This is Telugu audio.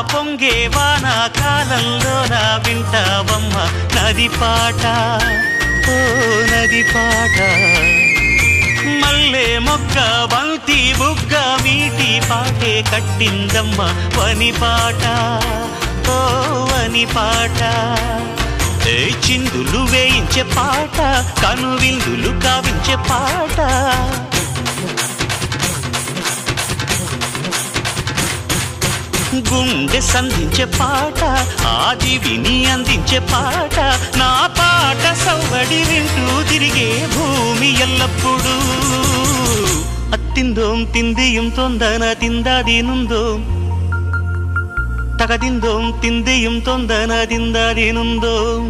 పొంగే వాన కాలంలో నా వింటావమ్మ. నది పాట ఓ నది పాట. మల్లె మొక్క బంతి బుగ్గ మీటి పాటే కట్టిందమ్మ. వని పాట ఓ వని పాట. ఏ చిందులు వేయించే పాట కనువిందులు కావించే పాట. గుండె సంధించే పాట ఆది విని అందించే పాట. నా పాట సవ్వడి వింటూ తిరిగే భూమి ఎల్లప్పుడూ. అత్తిందోం తిందియం తొందన తిందాదీనుందోం తగదిందోం తిందియం తొందన తిందాదీనుందోం